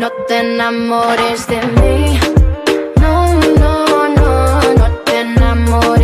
No te enamores de mí.